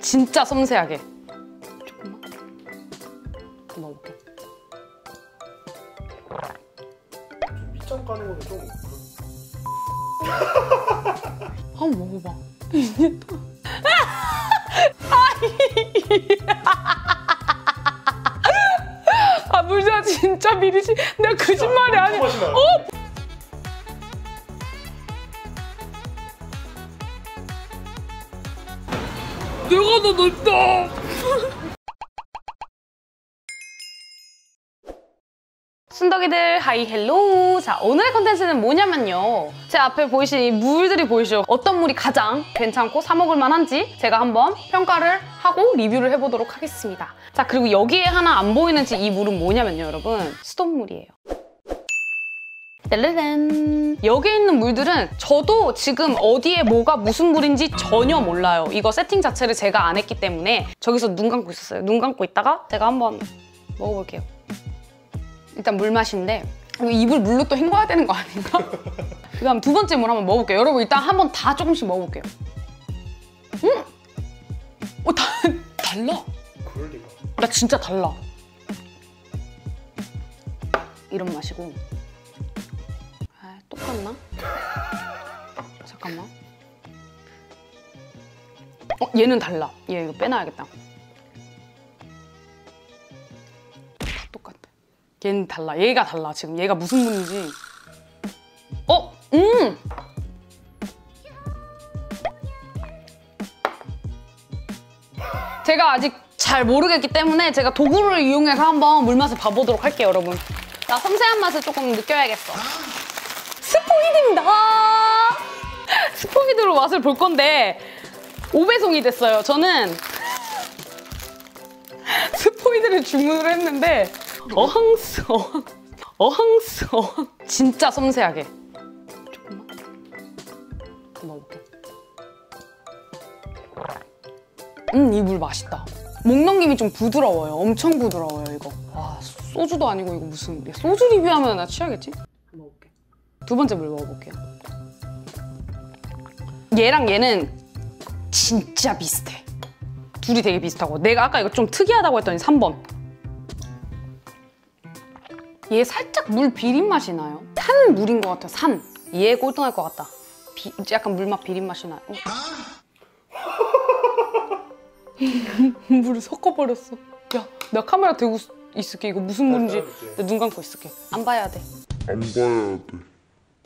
진짜 섬세하게. 조금만. 넣어볼게. 좀 밑장 까는 거는 좀 한번 먹어봐. 아 물자 진짜 미리지. 내가 거짓말이 아니야. 더 넓다. 순덕이들 hi hello 자 오늘의 컨텐츠는 뭐냐면요. 제 앞에 보이시는 이 물들이 보이시죠? 어떤 물이 가장 괜찮고 사 먹을 만한지 제가 한번 평가를 하고 리뷰를 해보도록 하겠습니다. 자 그리고 여기에 하나 안 보이는 이 물은 뭐냐면요 여러분. 수돗물이에요 랄랄란 여기 있는 물들은 저도 지금 어디에 뭐가 무슨 물인지 전혀 몰라요 이거 세팅 자체를 제가 안 했기 때문에 저기서 눈 감고 있었어요 눈 감고 있다가 제가 한번 먹어볼게요 일단 물 맛인데 이거 입을 물로 또 헹궈야 되는 거 아닌가? 그다음 두 번째 물 한번 먹어볼게요. 여러분 일단 한번 다 조금씩 먹어볼게요. 음! 어, 다, 달라. 나 진짜 달라. 이런 맛이고. 아, 똑같나? 잠깐만. 어, 얘는 달라. 얘 이거 빼놔야겠다. 다 똑같아. 얘는 달라. 얘가 달라. 지금 얘가 무슨 분인지. 어? 음! 제가 아직 잘 모르겠기 때문에 제가 도구를 이용해서 한번 물맛을 봐보도록 할게요, 여러분. 나 섬세한 맛을 조금 느껴야겠어. 스포이드입니다. 스포이드로 맛을 볼 건데 5배송이 됐어요. 저는 스포이드를 주문을 했는데 어항스 어항 어항스 어항 진짜 섬세하게 조금만 넣어볼게. 음, 이 물 맛있다. 목 넘김이 좀 부드러워요. 엄청 부드러워요, 이거. 와, 소주도 아니고 이거 무슨 소주 리뷰하면 나 취하겠지? 두 번째 물 먹어볼게요. 얘랑 얘는 진짜 비슷해. 둘이 되게 비슷하고. 내가 아까 이거 좀 특이하다고 했더니 3번. 얘 살짝 물 비린 맛이 나요. 산 물인 것 같아, 산. 얘 꼴등할 것 같다. 비- 약간 물맛 비린 맛이 나요. 어. 물을 섞어버렸어. 야, 나 카메라 있- 있을게. 이거 무슨 물인지. 내눈 감고 있을게. 안 봐야 돼. 안 봐야 돼.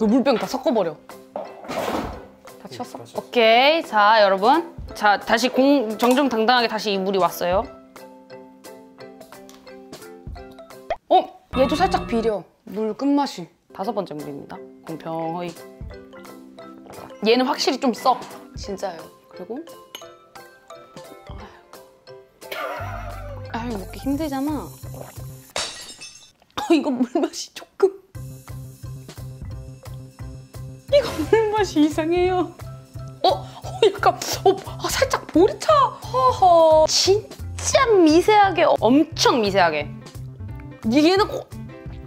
너 물병 다 섞어버려. 다 치웠어? 다 치웠어. 오케이. 자, 여러분. 자, 다시 공, 정정당당하게 다시 이 물이 왔어요. 어? 얘도 살짝 비려. 물 끝맛이. 다섯 번째 물입니다. 공평하게. 얘는 확실히 좀 써. 진짜요. 그리고 아유, 먹기 힘들잖아. 아, 이거 물맛이 조금. 이거 물맛이 이상해요. 어? 어 약간 어 아, 살짝 보리차. 허허. 진짜 미세하게 엄청 미세하게. 얘는 고...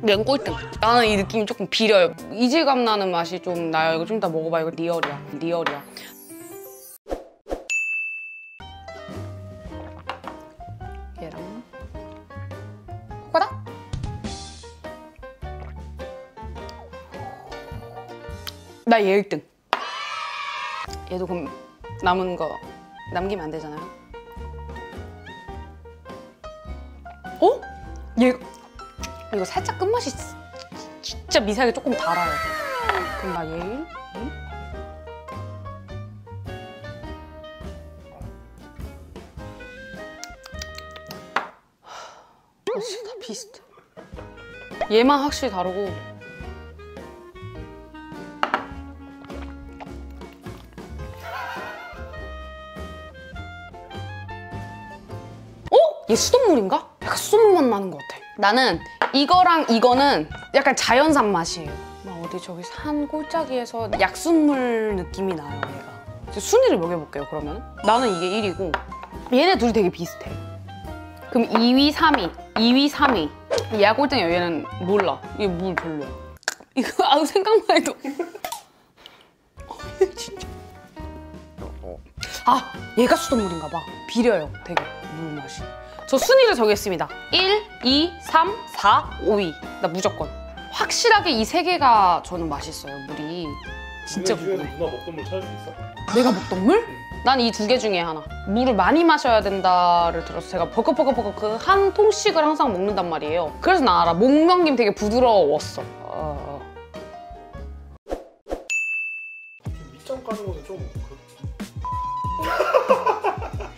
얘는 꼴등. 나는 이 느낌이 조금 비려요. 이질감 나는 맛이 좀 나요. 이거 좀 이따 먹어봐. 이거 리얼이야. 리얼이야. 나 얘 1등. 얘도 그럼 남은 거 남기면 안 되잖아요. 어? 얘 이거 살짝 끝맛이 지- 진짜 미세하게 조금 달아요. 그럼 나 얘. 응? 어, 진짜 다 비슷해. 얘만 확실히 다르고 어? 얘 수돗물인가? 약간 수돗물 맛 나는 것 같아. 나는 이거랑 이거는 약간 자연산 맛이에요. 막 어디 저기 산 골짜기에서 약수물 느낌이 나요, 얘가. 순위를 매겨볼게요, 그러면. 나는 이게 1위고 얘네 둘이 되게 비슷해. 그럼 2위, 3위, 2위, 3위. 얘가 꼴등이야, 얘는 몰라. 얘 물 별로야. 이거 아우 생각만 해도. 어, 얘 진짜. 아 얘가 수돗물인가 봐 비려요 되게 물 맛이 저 순위를 정했습니다. 1, 2, 3, 4, 5위. 나 무조건. 확실하게 이 세 개가 저는 맛있어요 물이. 진짜 궁금해. 누나 먹던 물 찾을 수 있어? 내가 먹던 물? 난 이 두 개 중에 하나. 물을 많이 마셔야 된다를 들어서 제가 벌컥벌컥벌컥 그한 통씩을 항상 먹는단 말이에요. 그래서 나 알아. 목넘김 되게 부드러웠어. 어... 좀 밑장 까는 거는 좀 그,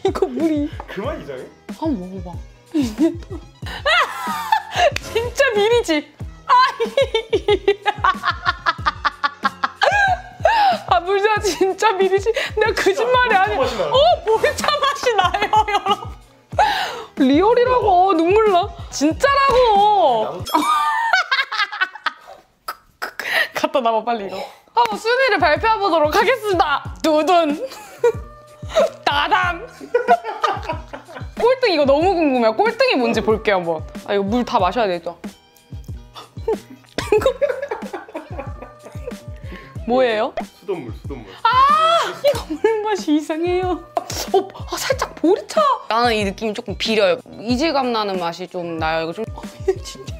이거 물이 그만 이상해? 한 번 먹어봐. 진짜 미리지. 아, 물자 진짜 미리지. 내가 거짓말이 아니야. 어, 볼차 맛이 나요, 여러분. 리얼이라고 눈물 나. 진짜라고. 갖다 놔봐 빨리 이거. 한번 순위를 발표해 보도록 하겠습니다. 두둔. 따당. 꼴등 이거 너무 궁금해요. 꼴등이 뭔지 볼게요 한번. 아 이거 물 다 마셔야 되죠. 이거 뭐예요? 수돗물 수돗물. 이거 물 맛이 이상해요. 어, 아, 살짝 보리차. 나는 이 느낌이 조금 비려요. 이질감 나는 맛이 좀 나요. 이거 좀 진짜.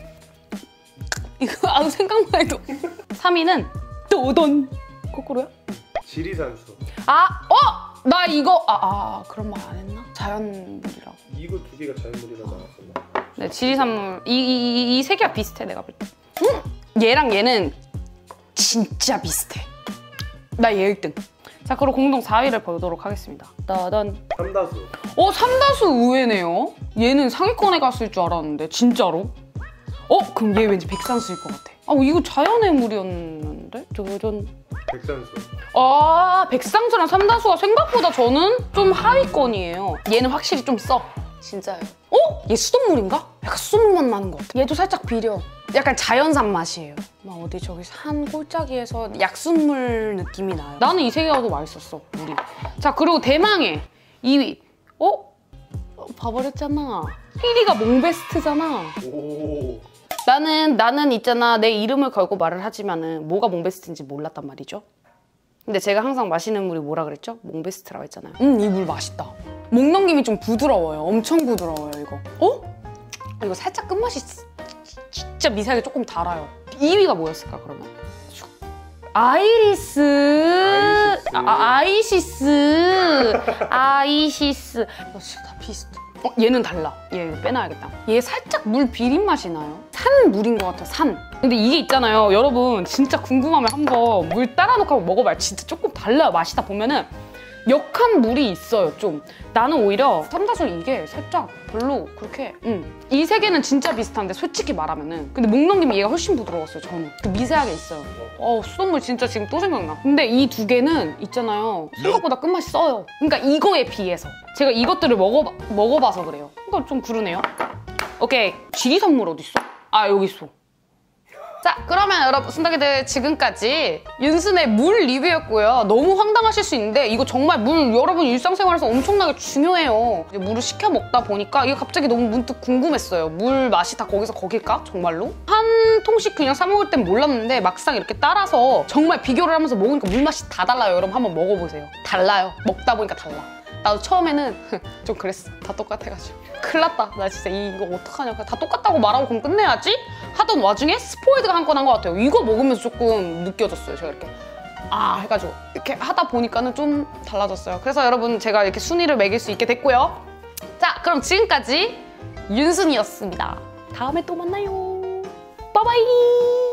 이거 아무 생각만 해도. 3위는 또돈. 거꾸로요? 지리산수. 아, 어! 나 이거 아, 아 그런 말 안 했나? 자연물이라고. 이거 두 개가 자연물이라지 않았었나? 네, 지리산물 이이 세 개가 비슷해 내가 볼 때. 음! 얘랑 얘는 진짜 비슷해. 나 얘 1등. 자, 그럼 공동 4위를 보도록 하겠습니다. 따단. 삼다수. 어, 삼다수 의외네요. 얘는 상위권에 갔을 줄 알았는데 진짜로? 어, 그럼 얘 왠지 백산수일 것 같아. 아, 이거 자연의 물이었는데? 저전 백산수. 아, 백상수랑 삼다수가 생각보다 저는 좀 하위권이에요. 얘는 확실히 좀 써. 진짜요. 어? 얘 수돗물인가? 약간 수돗물 맛 나는 것 같아. 얘도 살짝 비려. 약간 자연산 맛이에요. 막 어디 저기 산 골짜기에서 약수물 느낌이 나요. 나는 이세 개가 더 맛있었어, 물이. 자, 그리고 대망의 2위. 어? 어, 봐버렸잖아. 1위가 몽베스트잖아. 오. 나는 나는 있잖아 내 이름을 걸고 말을 하지만은 뭐가 몽베스트인지 몰랐단 말이죠. 근데 제가 항상 마시는 물이 뭐라 그랬죠? 몽베스트라고 했잖아요. 음, 이 물 맛있다. 목 넘김이 좀 부드러워요. 엄청 부드러워요, 이거. 어? 아, 이거 살짝 끝맛이 지- 진짜 미세하게 조금 달아요. 2위가 뭐였을까, 그러면? 아이리스. 아이시스. 아, 아이시스. 아이시스. 역시 다 비슷해. 어, 얘는 달라. 얘 이거 빼놔야겠다. 얘 살짝 물 비린 맛이 나요. 산 물인 것 같아, 산. 근데 이게 있잖아요. 여러분, 진짜 궁금하면 한번 물 따라 놓고 한번 먹어봐요. 진짜 조금 달라요. 마시다 보면은 역한 물이 있어요, 좀. 나는 오히려 삼다수 이게 살짝 별로 그렇게, 음. 이세 개는 진짜 비슷한데, 솔직히 말하면은. 근데 목 넘기면 얘가 훨씬 부드러웠어요, 저는. 그 미세하게 있어요. 어, 수돗물 진짜 지금 또 생각나. 근데 이 두 개는 있잖아요. 생각보다 끝맛이 써요. 그러니까 이거에 비해서. 제가 이것들을 먹어봐, 먹어봐서 그래요. 그러니까 좀 그러네요. 오케이. 지리 선물 어딨어? 아, 여기 있어. 자, 그러면 여러분, 순덕이들 지금까지 윤순의 물 리뷰였고요. 너무 황당하실 수 있는데 이거 정말 물 여러분 일상생활에서 엄청나게 중요해요. 이제 물을 시켜 먹다 보니까 이게 갑자기 너무 문득 궁금했어요. 물 맛이 다 거기서 거길까? 정말로? 한 통씩 그냥 사 먹을 땐 몰랐는데 막상 이렇게 따라서 정말 비교를 하면서 먹으니까 물 맛이 다 달라요. 여러분 한번 먹어보세요. 달라요. 먹다 보니까 달라. 나도 처음에는 좀 그랬어. 다 똑같아가지고. 큰일 났다. 나 진짜 이거 어떡하냐. 다 똑같다고 말하고 그럼 끝내야지? 하던 와중에 스포이드가 한 건 한 것 같아요. 이거 먹으면서 조금 느껴졌어요. 제가 이렇게. 아 해가지고 이렇게 하다 보니까는 좀 달라졌어요. 그래서 여러분 제가 이렇게 순위를 매길 수 있게 됐고요. 자 그럼 지금까지 윤순이었습니다. 다음에 또 만나요. 빠바이.